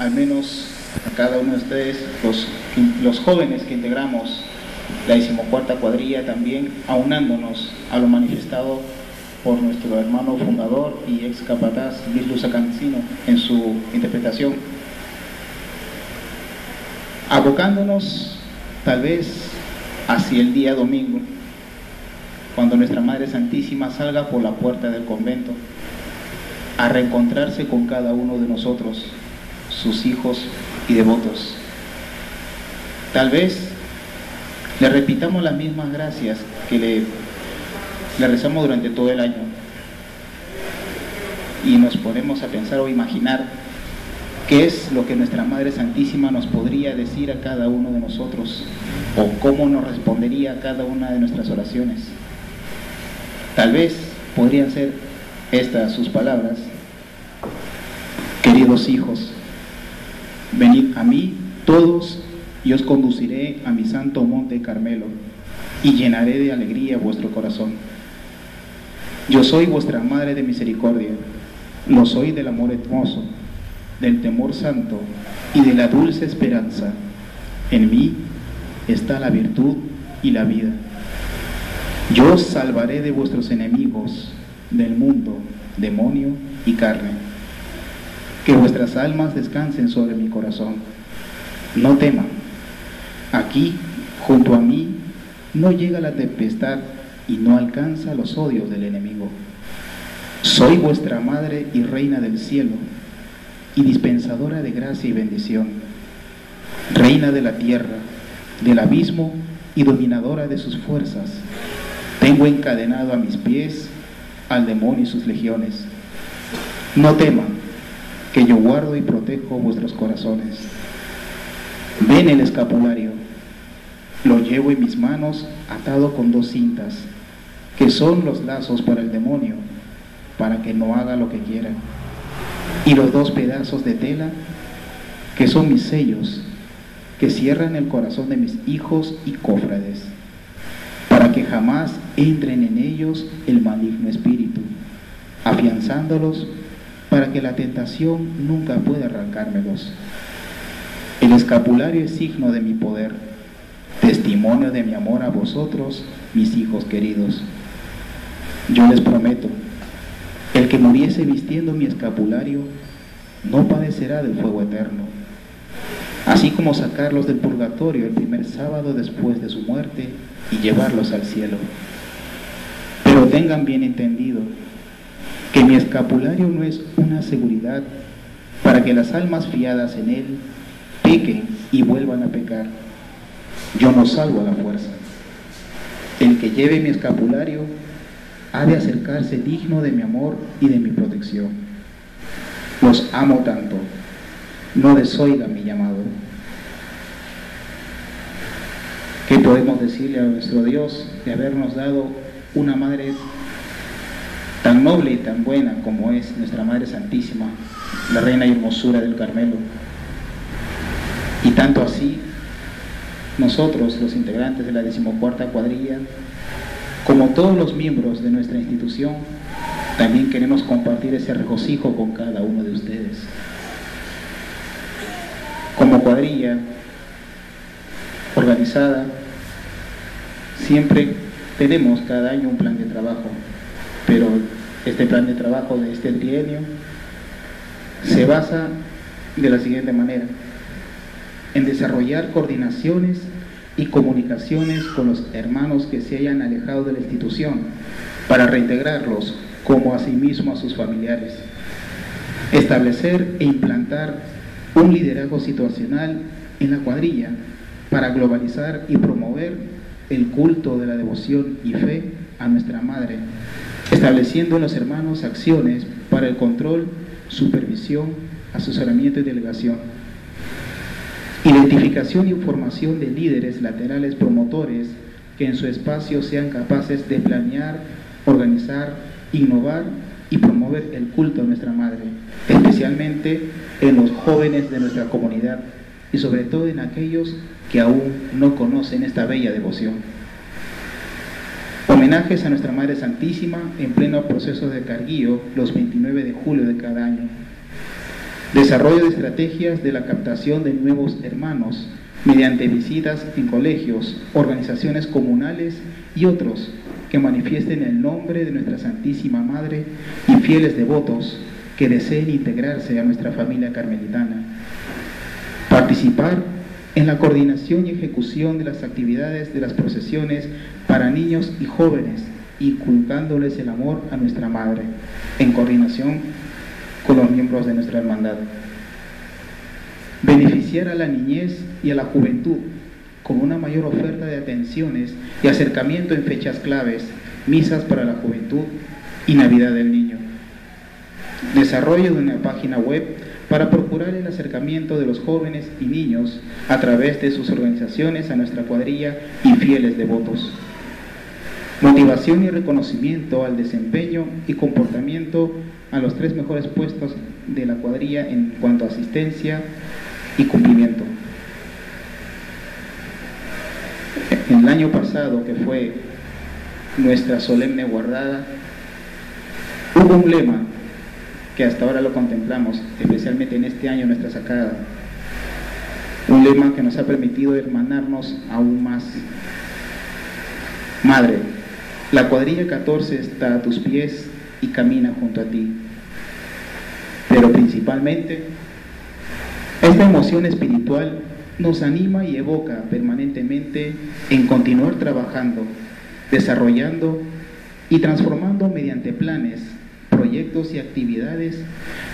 al menos a cada uno de ustedes, los, jóvenes que integramos la decimocuarta cuadrilla también, aunándonos a lo manifestado por nuestro hermano fundador y ex capataz Luis Cancino en su interpretación, abocándonos tal vez hacia el día domingo, cuando nuestra Madre Santísima salga por la puerta del convento a reencontrarse con cada uno de nosotros sus hijos y devotos. Tal vez le repitamos las mismas gracias que le, rezamos durante todo el año y nos ponemos a pensar o imaginar qué es lo que nuestra Madre Santísima nos podría decir a cada uno de nosotros o cómo nos respondería a cada una de nuestras oraciones. Tal vez podrían ser estas sus palabras, queridos hijos, Venid a mí todos y os conduciré a mi santo monte Carmelo y llenaré de alegría vuestro corazón. Yo soy vuestra madre de misericordia, lo soy del amor hermoso, del temor santo y de la dulce esperanza. En mí está la virtud y la vida. Yo os salvaré de vuestros enemigos, del mundo, demonio y carne que vuestras almas descansen sobre mi corazón. No teman. Aquí, junto a mí, no llega la tempestad y no alcanza los odios del enemigo. Soy vuestra madre y reina del cielo, y dispensadora de gracia y bendición, reina de la tierra, del abismo y dominadora de sus fuerzas. Tengo encadenado a mis pies al demonio y sus legiones. No teman, que yo guardo y protejo vuestros corazones. Ven el escapulario, lo llevo en mis manos atado con dos cintas, que son los lazos para el demonio, para que no haga lo que quiera. Y los dos pedazos de tela, que son mis sellos, que cierran el corazón de mis hijos y cofrades, para que jamás entren en ellos el maligno espíritu, afianzándolos para que la tentación nunca pueda arrancármelos. El escapulario es signo de mi poder, testimonio de mi amor a vosotros, mis hijos queridos. Yo les prometo, el que muriese vistiendo mi escapulario no padecerá del fuego eterno, así como sacarlos del purgatorio el primer sábado después de su muerte y llevarlos al cielo. Pero tengan bien entendido que mi escapulario no es una seguridad para que las almas fiadas en él pequen y vuelvan a pecar. Yo no salgo a la fuerza. El que lleve mi escapulario ha de acercarse digno de mi amor y de mi protección. Los amo tanto, no desoigan mi llamado. ¿Qué podemos decirle a nuestro Dios de habernos dado una madre tan noble y tan buena como es nuestra Madre Santísima, la Reina y Hermosura del Carmelo. Y tanto así, nosotros, los integrantes de la decimocuarta cuadrilla, como todos los miembros de nuestra institución, también queremos compartir ese regocijo con cada uno de ustedes. Como cuadrilla organizada, siempre tenemos cada año un plan de trabajo pero este plan de trabajo de este trienio se basa de la siguiente manera, en desarrollar coordinaciones y comunicaciones con los hermanos que se hayan alejado de la institución para reintegrarlos como asimismo a sus familiares. Establecer e implantar un liderazgo situacional en la cuadrilla para globalizar y promover el culto de la devoción y fe a nuestra Madre estableciendo en los hermanos acciones para el control, supervisión, asesoramiento y delegación. Identificación y formación de líderes laterales promotores que en su espacio sean capaces de planear, organizar, innovar y promover el culto a nuestra Madre, especialmente en los jóvenes de nuestra comunidad y sobre todo en aquellos que aún no conocen esta bella devoción. Homenajes a nuestra Madre Santísima en pleno proceso de carguío los 29 de julio de cada año. Desarrollo de estrategias de la captación de nuevos hermanos mediante visitas en colegios, organizaciones comunales y otros que manifiesten el nombre de nuestra Santísima Madre y fieles devotos que deseen integrarse a nuestra familia carmelitana. Participar en la coordinación y ejecución de las actividades de las procesiones para niños y jóvenes, inculcándoles el amor a nuestra Madre, en coordinación con los miembros de nuestra hermandad. Beneficiar a la niñez y a la juventud con una mayor oferta de atenciones y acercamiento en fechas claves, misas para la juventud y Navidad del Niño. Desarrollo de una página web para procurar el acercamiento de los jóvenes y niños a través de sus organizaciones a nuestra cuadrilla y fieles devotos. Motivación y reconocimiento al desempeño y comportamiento a los tres mejores puestos de la cuadrilla en cuanto a asistencia y cumplimiento. En el año pasado, que fue nuestra solemne guardada, hubo un lema que hasta ahora lo contemplamos, especialmente en este año nuestra sacada. Un lema que nos ha permitido hermanarnos aún más. Madre, la cuadrilla 14 está a tus pies y camina junto a ti. Pero principalmente, esta emoción espiritual nos anima y evoca permanentemente en continuar trabajando, desarrollando y transformando mediante planes proyectos y actividades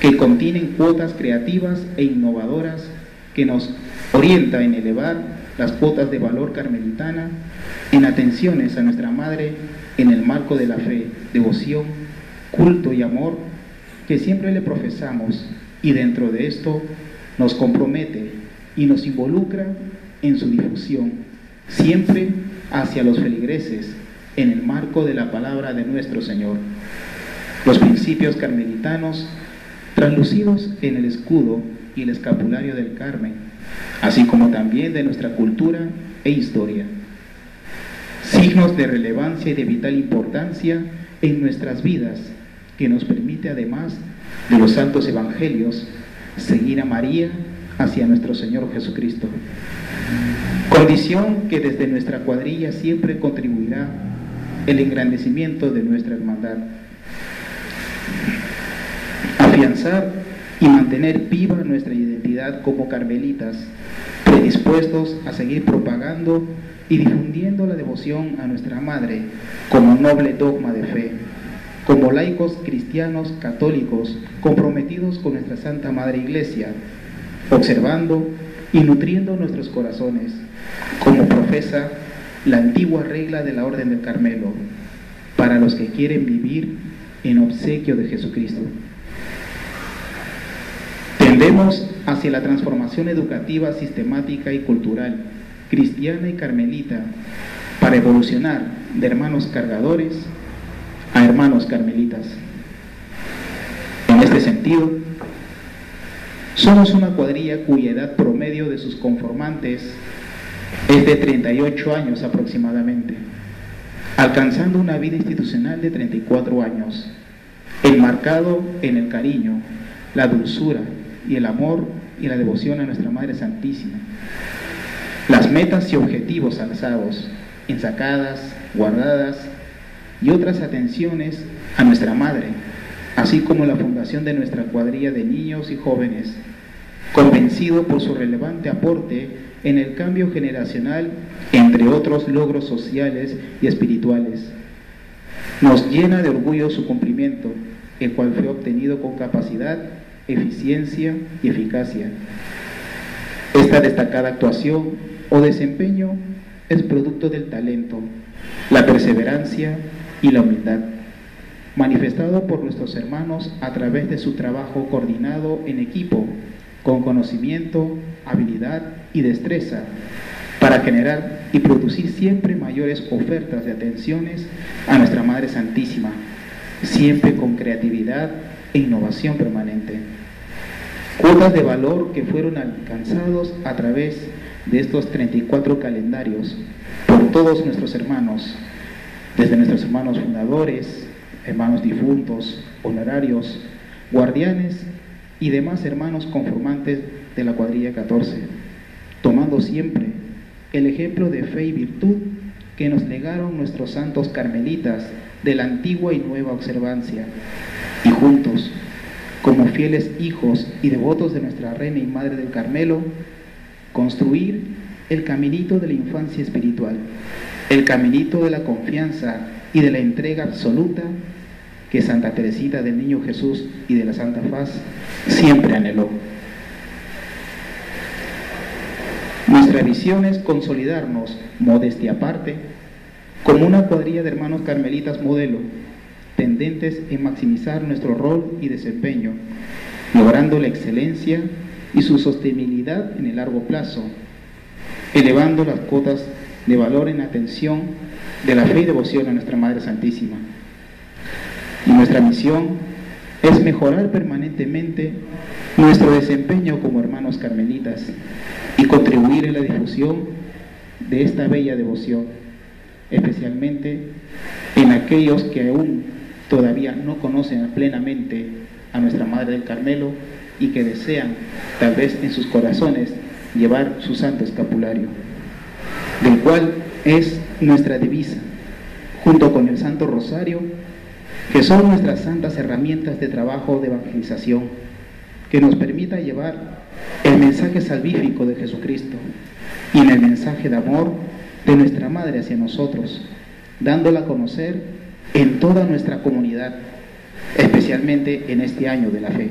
que contienen cuotas creativas e innovadoras que nos orienta en elevar las cuotas de valor carmelitana en atenciones a nuestra Madre en el marco de la fe, devoción, culto y amor que siempre le profesamos y dentro de esto nos compromete y nos involucra en su difusión, siempre hacia los feligreses en el marco de la palabra de nuestro Señor los principios carmelitanos translucidos en el escudo y el escapulario del Carmen, así como también de nuestra cultura e historia. Signos de relevancia y de vital importancia en nuestras vidas que nos permite además de los santos evangelios seguir a María hacia nuestro Señor Jesucristo. Condición que desde nuestra cuadrilla siempre contribuirá el engrandecimiento de nuestra hermandad afianzar y mantener viva nuestra identidad como carmelitas, predispuestos a seguir propagando y difundiendo la devoción a nuestra Madre como noble dogma de fe, como laicos cristianos católicos comprometidos con nuestra Santa Madre Iglesia, observando y nutriendo nuestros corazones, como profesa la antigua regla de la Orden del Carmelo, para los que quieren vivir en obsequio de Jesucristo. Tendemos hacia la transformación educativa, sistemática y cultural, cristiana y carmelita, para evolucionar de hermanos cargadores a hermanos carmelitas. En este sentido, somos una cuadrilla cuya edad promedio de sus conformantes es de 38 años aproximadamente, alcanzando una vida institucional de 34 años, enmarcado en el cariño, la dulzura y el amor y la devoción a nuestra Madre Santísima. Las metas y objetivos alzados, ensacadas, guardadas y otras atenciones a nuestra Madre, así como la fundación de nuestra cuadrilla de niños y jóvenes, convencido por su relevante aporte en el cambio generacional, entre otros logros sociales y espirituales. Nos llena de orgullo su cumplimiento el cual fue obtenido con capacidad, eficiencia y eficacia. Esta destacada actuación o desempeño es producto del talento, la perseverancia y la humildad, manifestado por nuestros hermanos a través de su trabajo coordinado en equipo, con conocimiento, habilidad y destreza, para generar y producir siempre mayores ofertas de atenciones a nuestra Madre Santísima, siempre con creatividad e innovación permanente. Cuotas de valor que fueron alcanzados a través de estos 34 calendarios por todos nuestros hermanos, desde nuestros hermanos fundadores, hermanos difuntos, honorarios, guardianes y demás hermanos conformantes de la cuadrilla 14, tomando siempre el ejemplo de fe y virtud que nos legaron nuestros santos carmelitas de la antigua y nueva observancia, y juntos, como fieles hijos y devotos de nuestra Reina y Madre del Carmelo, construir el caminito de la infancia espiritual, el caminito de la confianza y de la entrega absoluta que Santa Teresita del Niño Jesús y de la Santa Faz siempre anheló. Nuestra visión es consolidarnos, modestia aparte, como una cuadrilla de hermanos carmelitas modelo, tendentes en maximizar nuestro rol y desempeño, logrando la excelencia y su sostenibilidad en el largo plazo, elevando las cuotas de valor en atención de la fe y devoción a nuestra Madre Santísima. Y nuestra misión es mejorar permanentemente nuestro desempeño como hermanos carmelitas y contribuir en la difusión de esta bella devoción, especialmente en aquellos que aún todavía no conocen plenamente a nuestra Madre del Carmelo y que desean, tal vez en sus corazones, llevar su santo escapulario, del cual es nuestra divisa, junto con el Santo Rosario, que son nuestras santas herramientas de trabajo de evangelización, que nos permita llevar el mensaje salvífico de Jesucristo y en el mensaje de amor de nuestra Madre hacia nosotros, dándola a conocer en toda nuestra comunidad, especialmente en este año de la fe.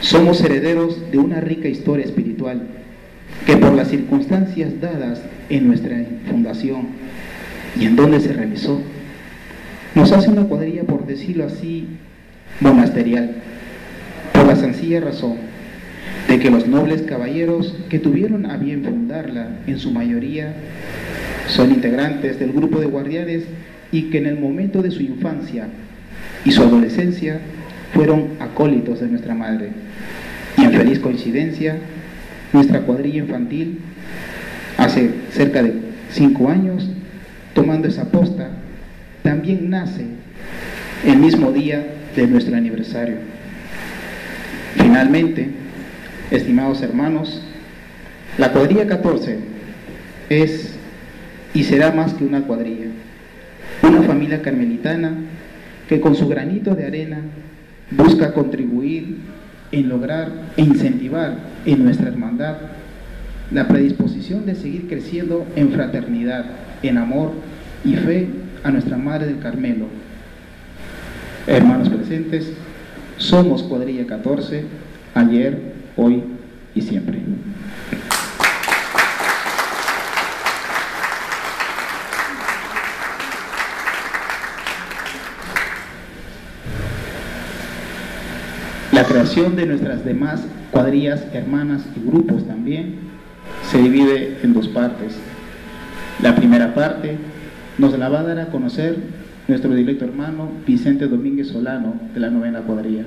Somos herederos de una rica historia espiritual que por las circunstancias dadas en nuestra fundación y en donde se realizó, nos hace una cuadrilla, por decirlo así, monasterial, por la sencilla razón de que los nobles caballeros que tuvieron a bien fundarla, en su mayoría, son integrantes del grupo de guardianes y que en el momento de su infancia y su adolescencia fueron acólitos de nuestra madre. Y en feliz coincidencia, nuestra cuadrilla infantil, hace cerca de cinco años, tomando esa posta, también nace el mismo día de nuestro aniversario. Finalmente, estimados hermanos, la cuadrilla 14 es y será más que una cuadrilla, una familia carmelitana que con su granito de arena busca contribuir en lograr e incentivar en nuestra hermandad la predisposición de seguir creciendo en fraternidad, en amor y fe a nuestra Madre del Carmelo. Hermanos presentes, somos cuadrilla 14, ayer, hoy y siempre. La creación de nuestras demás cuadrillas, hermanas y grupos también se divide en dos partes. La primera parte nos la va a dar a conocer nuestro directo hermano Vicente Domínguez Solano de la novena cuadrilla.